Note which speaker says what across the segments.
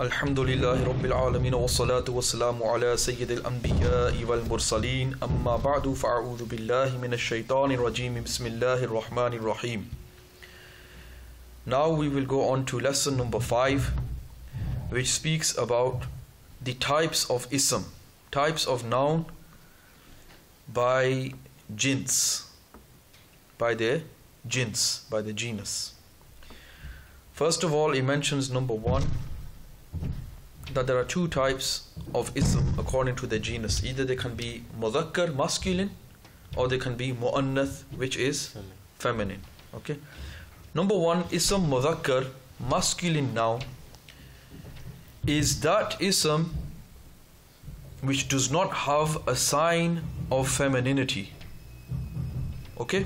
Speaker 1: الحمد لله رب العالمين والصلاة والسلام على سيد الأنبياء والمرسلين أما بعد فأعوذ بالله من الشيطان الرجيم بسم الله الرحمن الرحيم Now we will go on to lesson number 5 which speaks about the types of ism types of noun by jins by the jins by the genus First of all he mentions number 1 that there are two types of ism according to their genus. Either they can be mudhakkar, masculine, or they can be mu'annath, which is feminine. Okay. Number one, ism mudhakkar, masculine noun, is that ism which does not have a sign of femininity. Okay?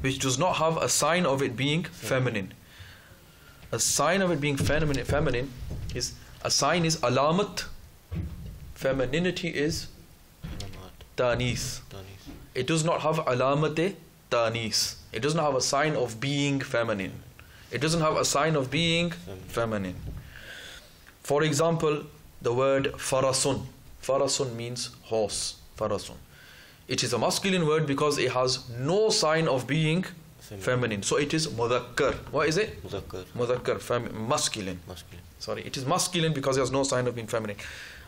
Speaker 1: Which does not have a sign of it being feminine. A sign of it being feminine, feminine is a sign is alamat. Femininity is tanis. It does not have alamate tanis. It does not have a sign of being feminine. It doesn't have a sign of being feminine. For example, the word farasun. Farasun means horse. Farasun. It is a masculine word because it has no sign of being feminine. So it is mudhakkar. What is it?
Speaker 2: Muzakkar.
Speaker 1: Mudhakkar, fem- masculine.
Speaker 2: Masculine.
Speaker 1: Sorry, it is masculine because it has no sign of being feminine.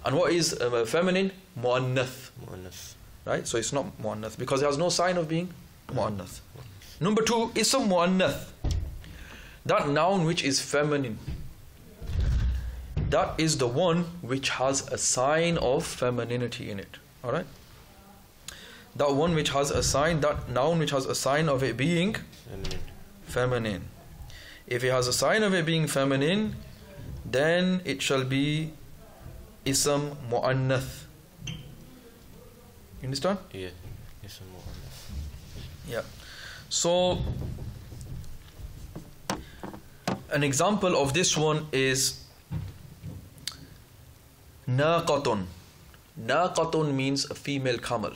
Speaker 1: And what is uh, feminine? Muannath.
Speaker 2: Muannas.
Speaker 1: Right? So it's not muannath because it has no sign of being muannath. Number two, ism muannath. That noun which is feminine. That is the one which has a sign of femininity in it. Alright? That one which has a sign, that noun which has a sign of it being
Speaker 2: Feminine.
Speaker 1: feminine. If it has a sign of it being feminine, then it shall be ism mu'annath. You understand?
Speaker 2: Yeah. Yes, a muannas.
Speaker 1: Yeah. So, an example of this one is naqatun. Naqatun means a female camel.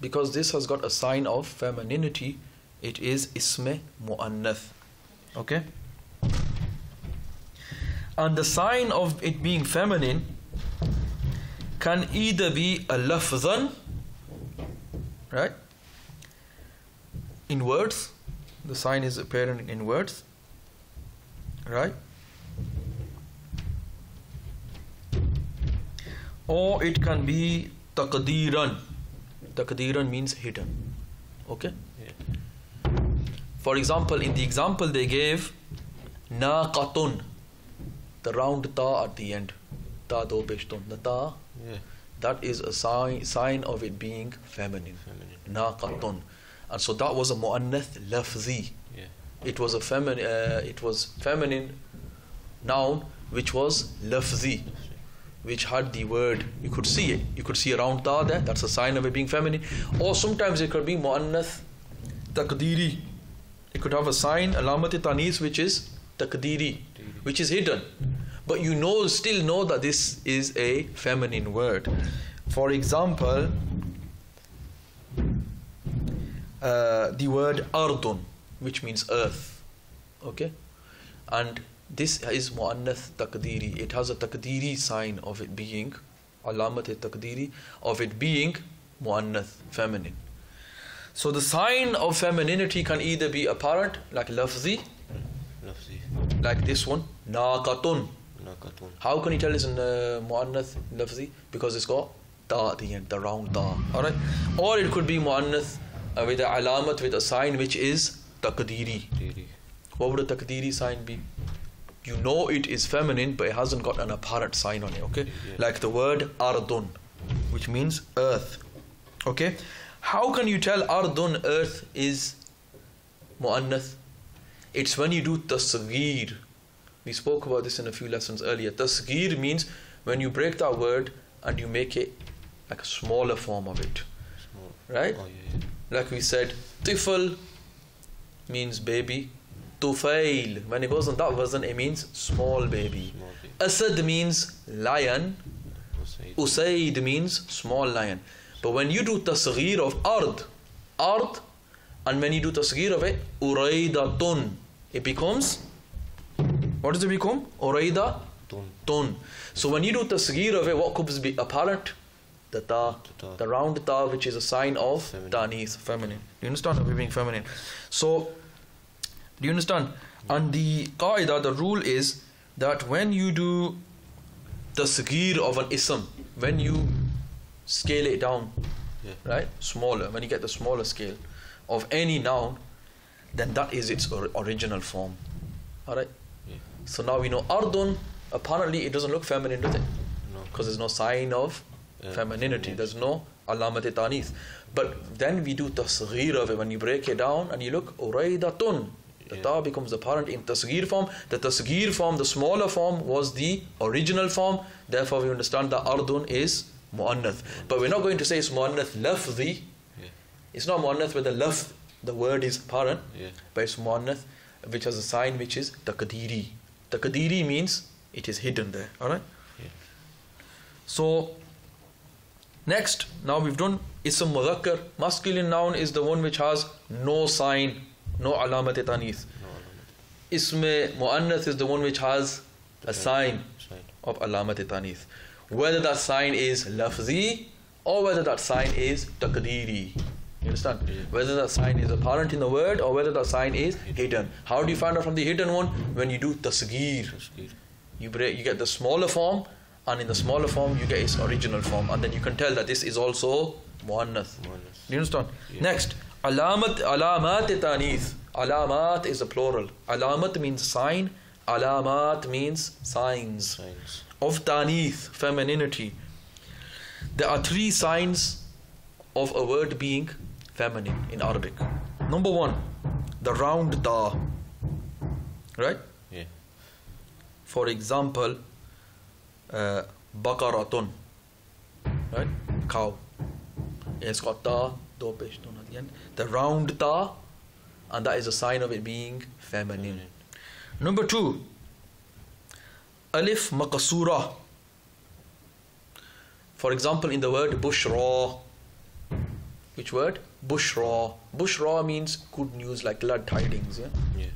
Speaker 1: Because this has got a sign of femininity, it is isme mu'annath. Okay? And the sign of it being feminine can either be a lafzan, right? In words, the sign is apparent in words, right? Or it can be taqdeeran. Taqdeeran means hidden. Okay?
Speaker 2: Yeah.
Speaker 1: For example, in the example they gave, naqatun, the round ta at the end, ta do beshtun, the ta,
Speaker 2: Yeah.
Speaker 1: that is a sign sign of it being feminine.
Speaker 2: Feminine.
Speaker 1: Naqatun, and so that was a muannath lafzi.
Speaker 2: Yeah.
Speaker 1: It was a feminine. Uh, it was feminine noun which was lafzi, which had the word. You could see it. You could see around round ta there. That's a sign of it being feminine. Or sometimes it could be muannath taqdiri. It could have a sign alamat tanis which is taqdiri, which is hidden. But you know, still know that this is a feminine word. For example, uh, the word ardun, which means earth. Okay? And this is muannath taqdiri. It has a taqdiri sign of it being, alamat taqdiri, of it being muannath, feminine. So the sign of femininity can either be apparent, like lafzi,
Speaker 2: Lafzi.
Speaker 1: like this one, naqatun.
Speaker 2: Nakatun.
Speaker 1: How can you tell it's in uh, muannath lafzi? Because it's got ta at the end, the round ta. Alright? Or it could be muannath uh, with a alamat, with a sign which is taqdiri.
Speaker 2: Diri.
Speaker 1: What would a taqdiri sign be? You know it is feminine, but it hasn't got an apparent sign on it, okay?
Speaker 2: Yeah.
Speaker 1: Like the word ardun, which means earth. Okay? How can you tell ardun, earth, is mu'annath? It's when you do tasgheer. We spoke about this in a few lessons earlier. Tasgheer means when you break that word and you make it like a smaller form of it.
Speaker 2: Small.
Speaker 1: Right?
Speaker 2: Oh, yeah, yeah.
Speaker 1: Like we said, tifl means baby. Tufail, when it goes on that version, it means small baby.
Speaker 2: Small bit.
Speaker 1: Asad means lion.
Speaker 2: Usaid.
Speaker 1: Usaid means small lion. But when you do tasgheer of ard, ard, and when you do tasgheer of it, uraidatun, it becomes, what does it become? Uraida
Speaker 2: Tun.
Speaker 1: So when you do tasgheer of it, what could be apparent? The ta,
Speaker 2: The
Speaker 1: round ta, which is a sign of
Speaker 2: Feminine.
Speaker 1: tanis, feminine. You understand? We're being feminine. So, do you understand? And the qaida, the rule is that when you do tasgheer of an ism, when you scale it down,
Speaker 2: Yeah.
Speaker 1: right, smaller, when you get the smaller scale of any noun, then that is its or- original form. All right.
Speaker 2: Yeah.
Speaker 1: So now we know ardun. Apparently, it doesn't look feminine, does it?
Speaker 2: No.
Speaker 1: Because there's no sign of
Speaker 2: Yeah,
Speaker 1: femininity. There's no alamat tanis. But then we do tasghir of it when you break it down and you look uraidatun. The
Speaker 2: Yeah.
Speaker 1: ta becomes apparent in tasghir form. The tasghir form, the smaller form, was the original form. Therefore, we understand that ardun is muannath. But we're not going to say it's muannath lafzi.
Speaker 2: Yeah.
Speaker 1: It's not muannath where the laf, the word is apparent.
Speaker 2: Yeah.
Speaker 1: But it's muannath which has a sign which is takdiri. Takdiri means it is hidden there. Alright?
Speaker 2: Yeah.
Speaker 1: So next, now we've done ism mudhakkar. Masculine noun is the one which has no sign, no alamat tanith.
Speaker 2: No alamat.
Speaker 1: Muannath is the one which has a sign of alamat tanith. Whether that sign is lafzi or whether that sign is takdiri. You understand? Whether that sign is apparent in the word or whether that sign is hidden. How do you find out from the hidden one? When you do tasgir. You break, you get the smaller form, and in the smaller form you get its original form, and then you can tell that this is also muannath.
Speaker 2: Muannath.
Speaker 1: Do you understand?
Speaker 2: Yeah.
Speaker 1: Next, alamat alamat tanith. Alamat is a plural. Alamat means sign. Alamat means signs
Speaker 2: Signs.
Speaker 1: of tanith, femininity. There are three signs of a word being feminine in Arabic. Number one, the round ta. Right?
Speaker 2: Yeah.
Speaker 1: For example, uh, bakaratun, right? Cow. It's got ta, do peshtun at the end. The round ta, and that is a sign of it being feminine.
Speaker 2: Feminine.
Speaker 1: Number two, alif makasura. For example, in the word bushra. Which word? Bushra. Bushra means good news, like glad tidings. Yeah?
Speaker 2: Yeah.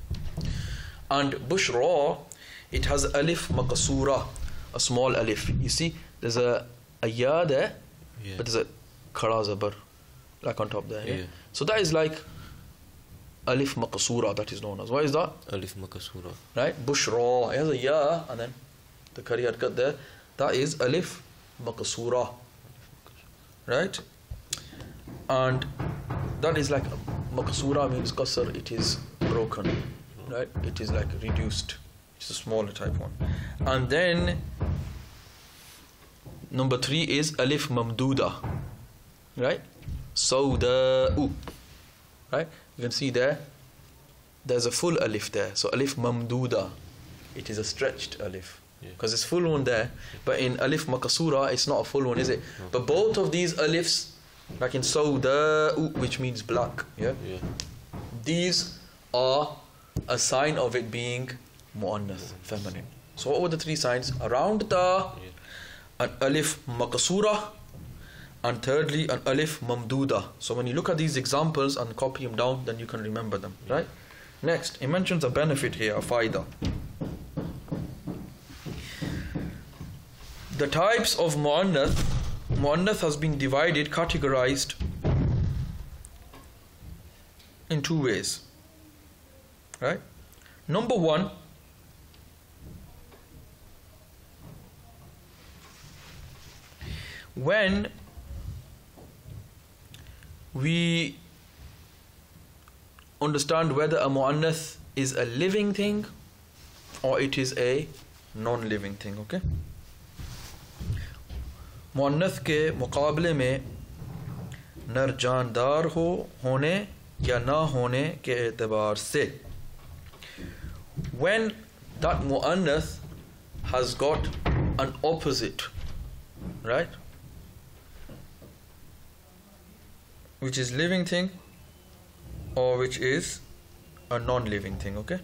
Speaker 1: And bushra, it has alif makasura, a small alif. You see, there's a, a ya there,
Speaker 2: Yeah.
Speaker 1: but there's a khara zabar, like on top there. Yeah?
Speaker 2: Yeah.
Speaker 1: So that is like alif makasura, that is known as. What is that?
Speaker 2: Alif makasura.
Speaker 1: Right? Bushra. It has a ya, and then the kari harkat there. That is alif makasura. Right? And that is like makasura means qasr, it is broken. Right? It is like reduced. It's a smaller type one. And then number three is alif mamduda. Right? Sawda'u. Right? You can see there there's a full alif there. So alif mamduda. It is a stretched alif.
Speaker 2: Yeah.
Speaker 1: Because it's full one there. But in alif makasura, it's not a full one, is it?
Speaker 2: No.
Speaker 1: But both of these alifs, like in sawda, which means black, yeah?
Speaker 2: Yeah.
Speaker 1: These are a sign of it being muannath, feminine. So what were the three signs? Around ta,
Speaker 2: Yeah.
Speaker 1: an alif makasura, and thirdly an alif mamduda. So when you look at these examples and copy them down, then you can remember them, right? Next, he mentions a benefit here, a faida. The types of muannath, muannath has been divided, categorized in two ways. Right? Number one, when we understand whether a muannath is a living thing or it is a non-living thing okay मुअन्नथ के मुकाबले में नर जानदार हो होने या ना होने के एतबार से when that mu'annath has got an opposite right Which is living thing or which is a non-living thing okay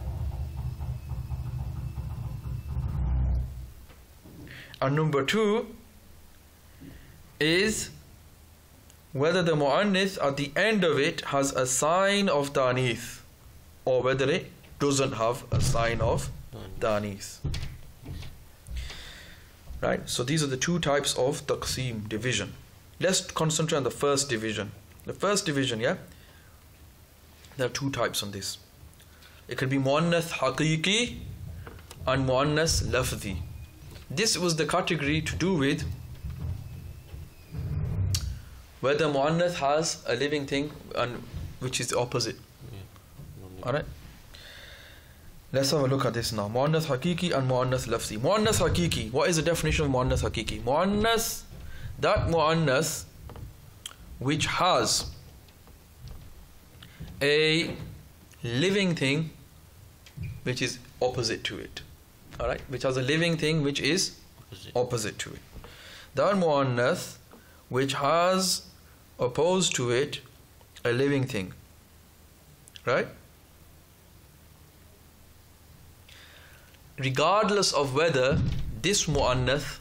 Speaker 1: and number two is whether the mu'annith at the end of it has a sign of ta'nith or whether it doesn't have a sign of ta'nith Right? So these are the two types of taqseem, division. Let's concentrate on the first division. The first division, yeah? There are two types on this. It can be muannath haqiqi and muannas lafzi. This was the category to do with whether muannath has a living thing and which is the opposite.
Speaker 2: Yeah.
Speaker 1: Alright? Let's have a look at this now. Muannath hakiki and muannath lafzi. Muannath hakiki. What is the definition of muannath hakiki? Muannath, that muannath which has a living thing which is opposite to it. Alright? Which has a living thing which is
Speaker 2: Opposite.
Speaker 1: opposite to it. That muannath which has opposed to it a living thing. Right? Regardless of whether this muannath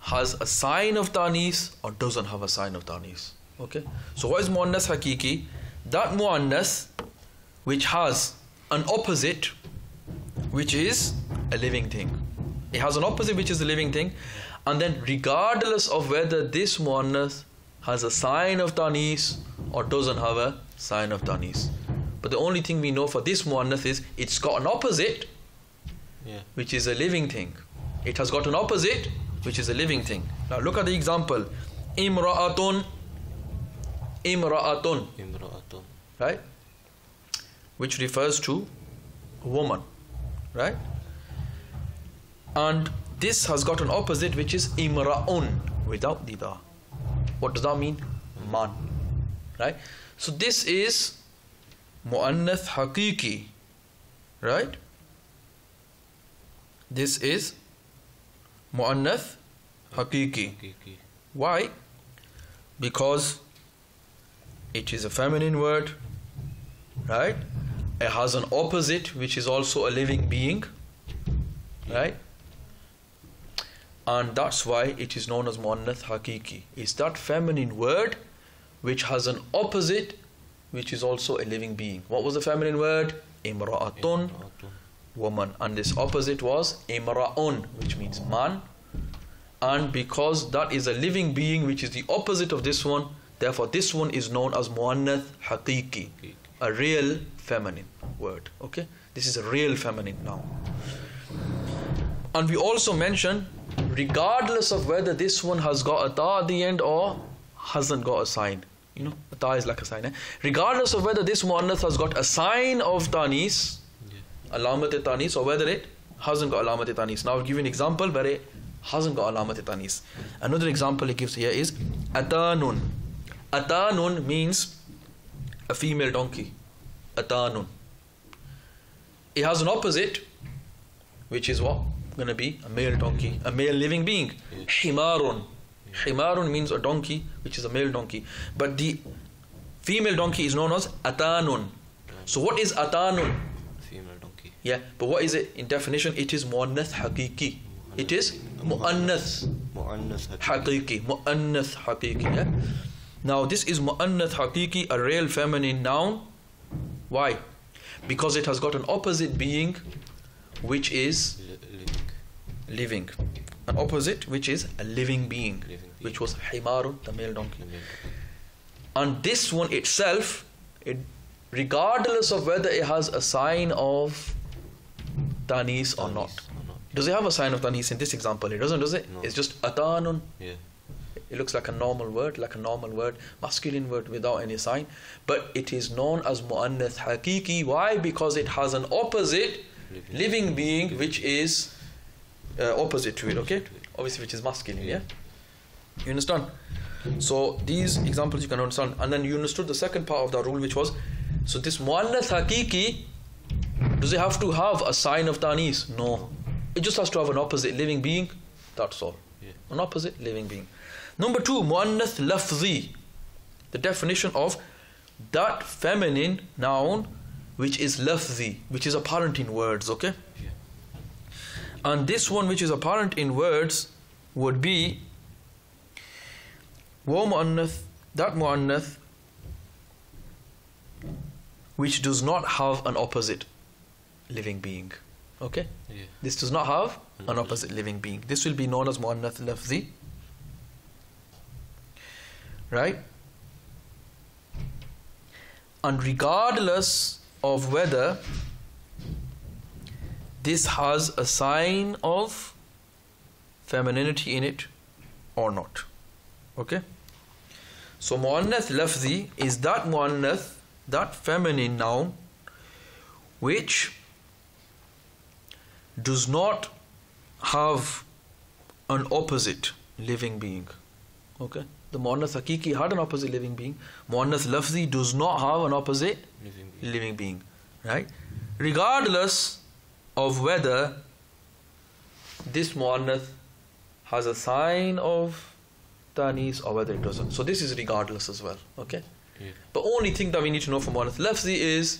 Speaker 1: has a sign of tanis or doesn't have a sign of tanis. Okay? So what is muannath hakiki? That muannath which has an opposite which is a living thing. It has an opposite which is a living thing, and then regardless of whether this muannath has a sign of tanis or doesn't have a sign of tanis. But the only thing we know for this muannath is it's got an opposite
Speaker 2: Yeah.
Speaker 1: which is a living thing. It has got an opposite which is a living thing. Now look at the example. Imra'atun. Imra'atun.
Speaker 2: Imra'atun.
Speaker 1: Right? Which refers to woman. Right? And this has got an opposite which is imra'un without the da. What does that mean? Man. Right? So this is muannath haqiqi. Right? This is muannath haqiqi.
Speaker 2: Hakiki.
Speaker 1: Why? Because it is a feminine word, right? It has an opposite which is also a living being, right? And that's why it is known as muannath hakiki. It's that feminine word which has an opposite which is also a living being. What was the feminine word? Imra'atun, woman. And this opposite was imra'un, which means man. And because that is a living being which is the opposite of this one, therefore this one is known as muannath haqiqi, a real feminine word. Okay? This is a real feminine noun. And we also mention, regardless of whether this one has got a ta at the end or hasn't got a sign. You know, a ta is like a sign. Eh? Regardless of whether this muannath has got a sign of tanis,
Speaker 2: Yeah.
Speaker 1: alamat tanis or whether it hasn't got alamat tanis. Now I'll give you an example where it hasn't got alamat tanis. Another example he gives here is atanun. Atanun means a female donkey. Atanun. It has an opposite, which is what? Gonna be a male donkey, a male living being. Himarun. Himarun means a donkey, which is a male donkey. But the female donkey is known as atanun. So what is atanun?
Speaker 2: Female donkey.
Speaker 1: Yeah, but what is it in definition? It is muannath haqiqi. It is muannath
Speaker 2: Mu'annas hakiki.
Speaker 1: haqiqi. Muannath haqiqi. Yeah? Now this is muannath haqiqi, a real feminine noun. Why? Because it has got an opposite being, which is
Speaker 2: Living.
Speaker 1: living. An opposite, which is a living being,
Speaker 2: Living being.
Speaker 1: which was himarun, the male donkey. And this one itself, it, regardless of whether it has a sign of tanis or not.
Speaker 2: Or not.
Speaker 1: Does it have a sign of tanis in this example? It doesn't, does it?
Speaker 2: No.
Speaker 1: It's just atanun.
Speaker 2: Yeah.
Speaker 1: It looks like a normal word, like a normal word, masculine word without any sign. But it is known as mu'annath hakiki. Why? Because it has an opposite
Speaker 2: Living.
Speaker 1: being which is uh, opposite to it, okay?
Speaker 2: Opposite to it.
Speaker 1: Obviously, which is masculine, yeah?
Speaker 2: Yeah.
Speaker 1: You understand? So these examples you can understand. And then you understood the second part of the rule, which was so this mu'annath hakiki, does it have to have a sign of tanis? No. It just has to have an opposite living being. That's all.
Speaker 2: Yeah.
Speaker 1: An opposite living being. Number two, muannath lafzi. The definition of that feminine noun which is lafzi, which is apparent in words, okay?
Speaker 2: Yeah.
Speaker 1: And this one which is apparent in words would be wa muannath, that muannath which does not have an opposite living being. Okay?
Speaker 2: Yeah.
Speaker 1: This does not have
Speaker 2: An
Speaker 1: an opposite living being. This will be known as muannath lafzi. Right? And regardless of whether this has a sign of femininity in it or not. Okay? So muannath lafzi is that muannath, that feminine noun, which does not have an opposite living being. Okay? The muannath hakiki had an opposite living being. Muannath lafzi does not have an opposite
Speaker 2: Living being.
Speaker 1: living being. Right? Regardless of whether this muannath has a sign of tanis or whether it doesn't. So this is regardless as well. Okay?
Speaker 2: Yeah.
Speaker 1: The only thing that we need to know from muannath lafzi is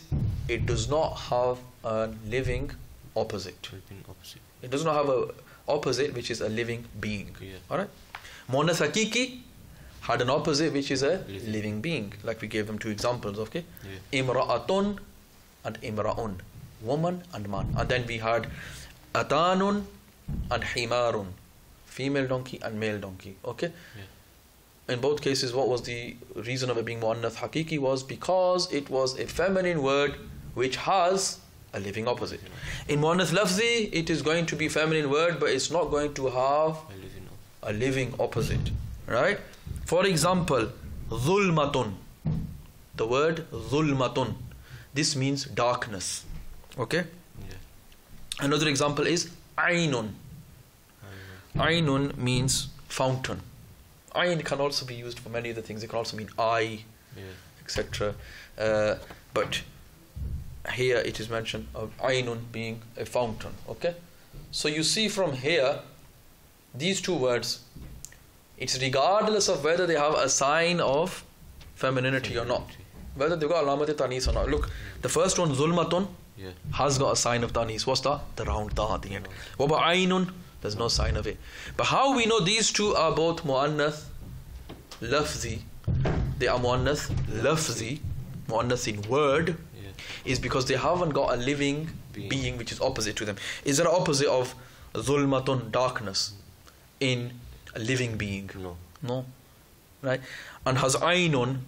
Speaker 1: it does not have a living opposite.
Speaker 2: Living opposite.
Speaker 1: It does not have a opposite which is a living being.
Speaker 2: Yeah.
Speaker 1: Alright? Muannath hakiki had an opposite which is a
Speaker 2: Living.
Speaker 1: being. Like we gave them two examples, okay?
Speaker 2: Yeah.
Speaker 1: Imra'atun and imra'un. Woman and man. And then we had atanun and himarun. Female donkey and male donkey. Okay?
Speaker 2: Yeah.
Speaker 1: In both cases, what was the reason of it being muannath hakiki was because it was a feminine word which has a living opposite. In muannath lafzi, it is going to be feminine word, but it's not going to have
Speaker 2: I live in
Speaker 1: a living opposite. Right? For example, zulmatun. The word zulmatun. This means darkness. Okay?
Speaker 2: Yeah.
Speaker 1: Another example is ainun. Ainun means fountain. Ain can also be used for many other things. It can also mean eye,
Speaker 2: Yeah.
Speaker 1: etc. Uh, but here it is mentioned of Ainun being a fountain. Okay? So you see from here, these two words, it's regardless of whether they have a sign of femininity or not. Whether they've got alamat tanis or not. Look, the first one, zulmatun,
Speaker 2: Yeah.
Speaker 1: has got a sign of tanis. What's that? The round ta at the end. What about ainun? There's no sign of it. But how we know these two are both muannath lafzi? They are muannath lafzi, muannath in word,
Speaker 2: Yeah.
Speaker 1: is because they haven't got a living
Speaker 2: Being.
Speaker 1: being which is opposite to them. Is there an opposite of zulmatun, darkness, in a living being?
Speaker 2: No.
Speaker 1: No. Right? And has ainun,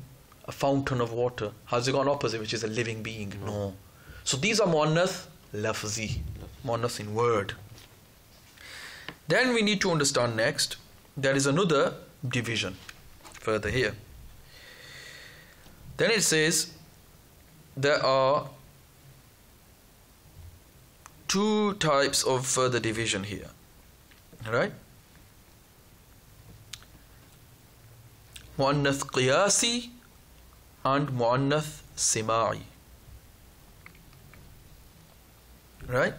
Speaker 1: a fountain of water, has it gone opposite which is a living being?
Speaker 2: No.
Speaker 1: No. So these are muannath lafzi, muannath in word. Then we need to understand next, there is another division further here. Then it says there are two types of further division here. Right? Muannath qiyasi and muannath simai. Right?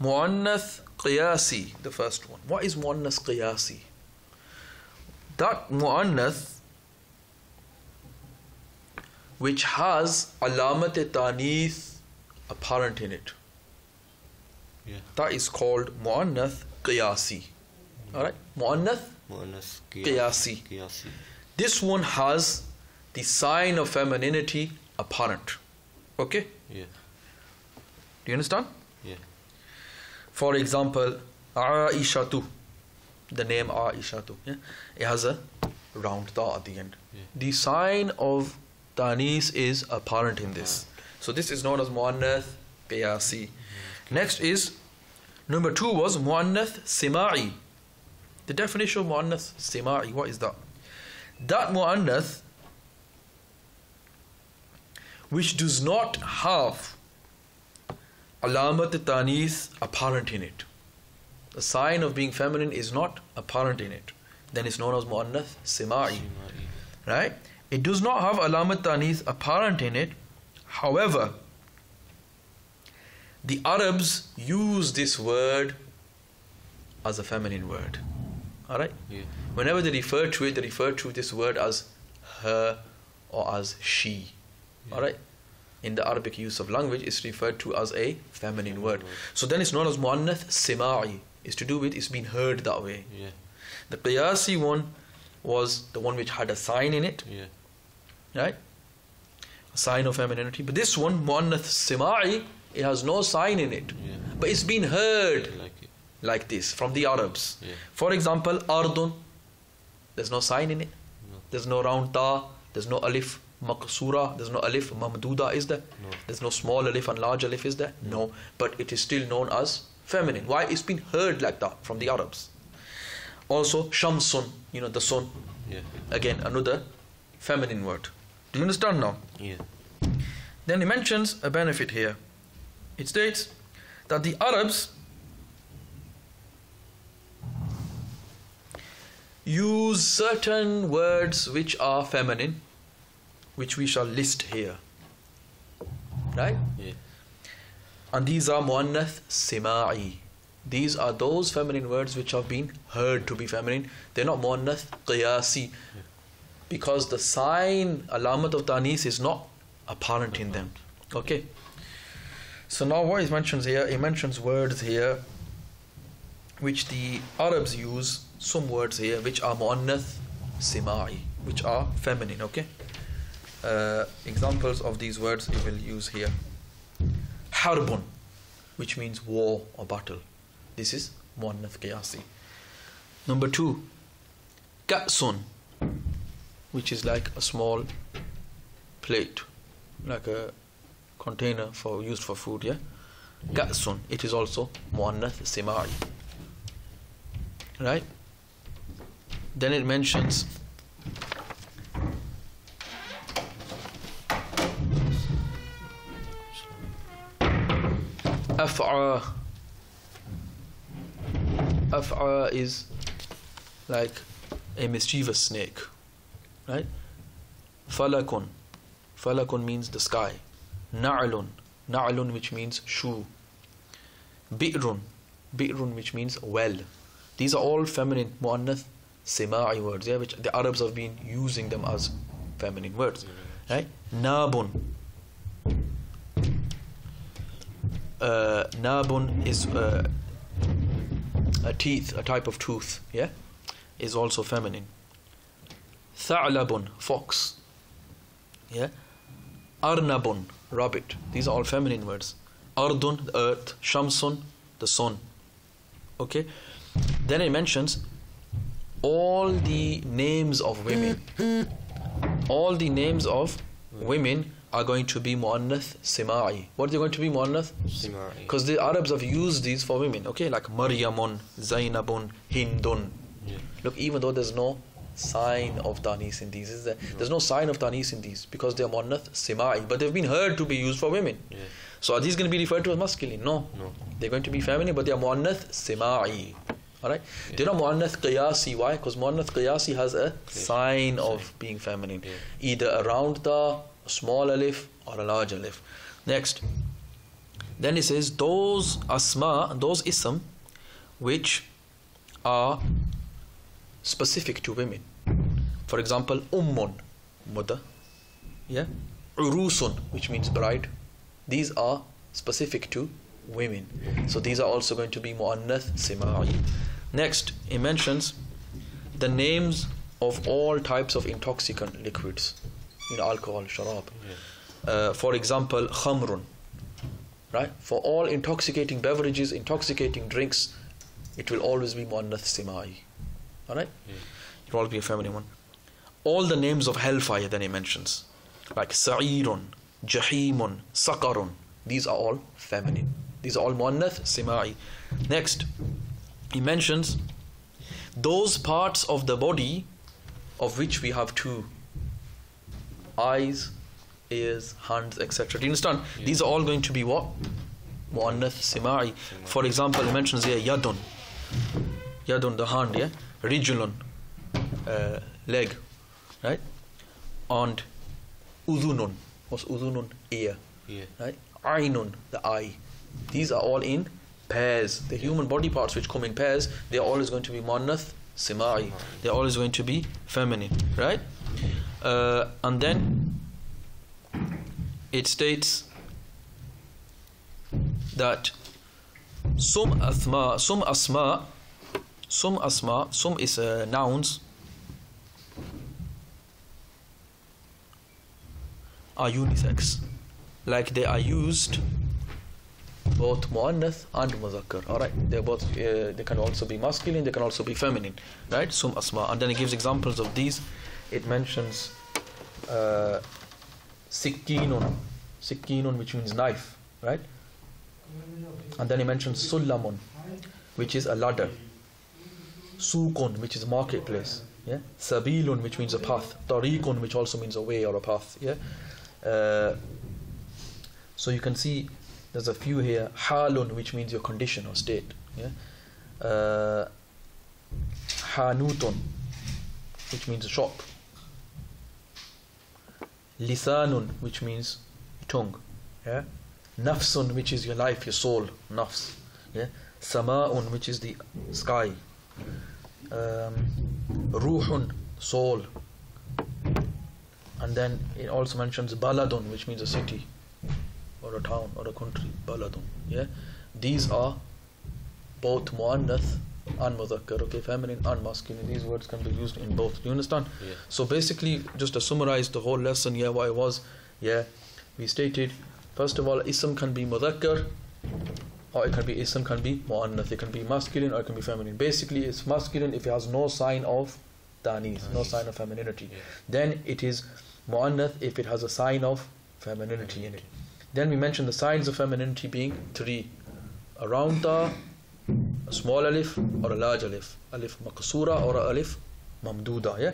Speaker 1: Muannath qiyasi, the first one. What is muannath qiyasi? That muannath which has alamat tanis apparent in it.
Speaker 2: Yeah.
Speaker 1: That is called muannath qiyasi. Alright? Muannath
Speaker 2: Muannas
Speaker 1: Qiyasi.
Speaker 2: Qiyasi.
Speaker 1: This one has the sign of femininity apparent. Okay?
Speaker 2: Yeah.
Speaker 1: Do you understand?
Speaker 2: Yeah.
Speaker 1: For example, Aishatu, the name Aishatu, yeah? it has a round ta at the end.
Speaker 2: Yeah.
Speaker 1: The sign of tanis is apparent in this. So this is known as muannath qiyasi. Next is number two was muannath simai. The definition of muannath simai, what is that? That muannath which does not have alamat tanis apparent in it. The sign of being feminine is not apparent in it. Then it's known as muannath simai. Right? It does not have alamat tanis apparent in it. However, the Arabs use this word as a feminine word. Alright?
Speaker 2: Yeah.
Speaker 1: Whenever they refer to it, they refer to this word as her or as she.
Speaker 2: Yeah.
Speaker 1: Alright? In the Arabic use of language, it's referred to as a feminine word.
Speaker 2: word.
Speaker 1: So then it's known as muannath simai. It's to do with it's been heard that way.
Speaker 2: Yeah.
Speaker 1: The qiyasi one was the one which had a sign in it,
Speaker 2: Yeah.
Speaker 1: right? A sign of femininity. But this one, muannath sima'i, it has no sign in it.
Speaker 2: Yeah.
Speaker 1: But it's been heard
Speaker 2: Like
Speaker 1: this from the Arabs.
Speaker 2: Yeah.
Speaker 1: For example, ardun, there's no sign in it.
Speaker 2: No.
Speaker 1: There's no round ta, there's no alif maqsura, there's no alif mamduda, is there?
Speaker 2: No.
Speaker 1: There's no small alif and large alif, is there? No. But it is still known as feminine. Why? It's been heard like that from the Arabs. Also, shamsun, you know, the sun.
Speaker 2: Yeah.
Speaker 1: Again, another feminine word. Do you understand now?
Speaker 2: Yeah.
Speaker 1: Then he mentions a benefit here. It states that the Arabs use certain words which are feminine, which we shall list here. Right?
Speaker 2: Yeah.
Speaker 1: And these are muannath sima'i. These are those feminine words which have been heard to be feminine. They're not muannath qiyasi. Because the sign, alamat of tanis, is not apparent in them. Okay. So now what he mentions here, he mentions words here which the Arabs use, some words here which are muannath sima'i, which are feminine, okay? Uh, examples of these words he will use here. Harbun, which means war or battle. This is muannath qiyasi. Number two, ka'sun, which is like a small plate, like a container for used for food. Yeah, ka'sun. It is also muannath simari. Right. Then it mentions af'a. Af'a is like a mischievous snake, right? Falakun. Falakun means the sky. Na'alun. Na'alun which means shoe. Bi'run. Bi'run which means well. These are all feminine muannath sima'i words, yeah, which the Arabs have been using them as feminine words. Right? Nabun. Uh, nabun is uh, a teeth, a type of tooth, yeah, is also feminine. Tha'labun, fox, yeah. Arnabun, rabbit. These are all feminine words. Ardun, the earth. Shamsun, the sun. Okay. Then it mentions all the names of women. All the names of women are going to be muannath sima'i. What are they going to be muannath?
Speaker 2: Simari.
Speaker 1: Because the Arabs have used these for women, okay, like Maryamun, Zainabun, Hindun.
Speaker 2: Yeah.
Speaker 1: Look, even though there's no sign of tanis in these, there? There's no sign of tanis in these because they're muannath simai, but they've been heard to be used for women.
Speaker 2: Yeah.
Speaker 1: So are these going to be referred to as masculine? No.
Speaker 2: No.
Speaker 1: They're going to be feminine, but they're muannath simai. Alright? They're not muannath qiyasi. Why? Because muannath qiyasi has a sign of being feminine.
Speaker 2: Yeah.
Speaker 1: Either a round ta, a small alif, or a large alif. Next. Then he says those asma, those ism, which are specific to women. For example, ummun, mother. Yeah. Urusun, which means bride. These are specific to women. So these are also going to be muannath sima'i. Next, he mentions the names of all types of intoxicant liquids. You know, alcohol, sharab.
Speaker 2: Yeah.
Speaker 1: Uh, for example, khamrun. Right? For all intoxicating beverages, intoxicating drinks, it will always be muannath simai. Alright?
Speaker 2: Yeah.
Speaker 1: It will always be a feminine one. All the names of hellfire then he mentions. Like sa'irun, jahimun, sakarun. These are all feminine. These are all muannath simai. Next, he mentions those parts of the body of which we have two eyes, ears, hands, etc. Do you understand?
Speaker 2: Yeah.
Speaker 1: These are all going to be what? Muannath simai. For example, he mentions here yadun. Yadun, the hand, yeah? Rijulun, uh, leg, right? And udhunun. What's udhunun? Ear,
Speaker 2: Yeah.
Speaker 1: right? Ainun, the eye. These are all in pairs. The human body parts which come in pairs, they are always going to be muannath simai. They're always going to be feminine, right? Uh, and then it states that some asma, some asma, some asma, some is uh, nouns are unisex. Like they are used both muannath and muzakkar. All right, they're both. Uh, they can also be masculine. They can also be feminine. Right, sum asma. And then it gives examples of these. It mentions uh, sikkinun, sikkinun, which means knife. Right, and then he mentions sullamun, which is a ladder. Sukun, which is a marketplace. Yeah, sabilun, which means a path. Tariqun, which also means a way or a path. Yeah. Uh, so you can see there's a few here. Halun, which means your condition or state. Yeah. Uh, hanutun, which means a shop. Lisanun, which means tongue. Yeah. Nafsun, which is your life, your soul. Nafs. Yeah. Sama'un, which is the sky. Um, ruhun, soul. And then it also mentions baladun, which means a city or a town or a country, baladun. Yeah, these are both muannath and mudhakkar. Okay, feminine and masculine. These words can be used in both. Do you understand?
Speaker 2: Yeah.
Speaker 1: So basically, just to summarize the whole lesson, yeah, what it was, yeah, we stated first of all, ism can be mudhakkar, or it can be ism can be muannath. It can be masculine or it can be feminine. Basically, it's masculine if it has no sign of tanis, no sign of femininity.
Speaker 2: Yeah.
Speaker 1: Then it is muannath if it has a sign of femininity in it. Then we mentioned the signs of femininity being three: a round ta, a small alif, or a large alif, alif maqsura or alif mamduda. Yeah.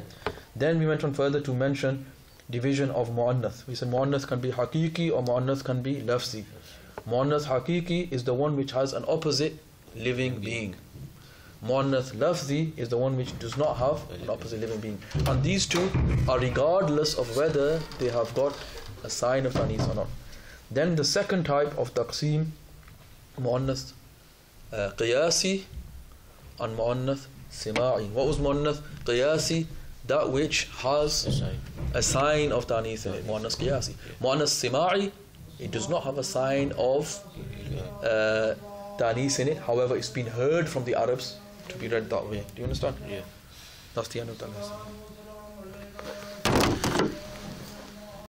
Speaker 1: Then we went on further to mention division of muannath. We said muannath can be hakiki or muannath can be lafzi. Muannath hakiki is the one which has an opposite living being. Muannath lafzi is the one which does not have an opposite living being. And these two are regardless of whether they have got a sign of tanis or not. Then the second type of taqseem, muannath uh, qiyasi and muannath sima'i. What was muannath qiyasi? That which has a sign of tanis in it. Muannath qiyasi. Muannath sima'i, it does not have a sign of uh, in it. However, it's been heard from the Arabs to be read that way. Do you understand?
Speaker 2: Yeah.
Speaker 1: That's the end of that lesson.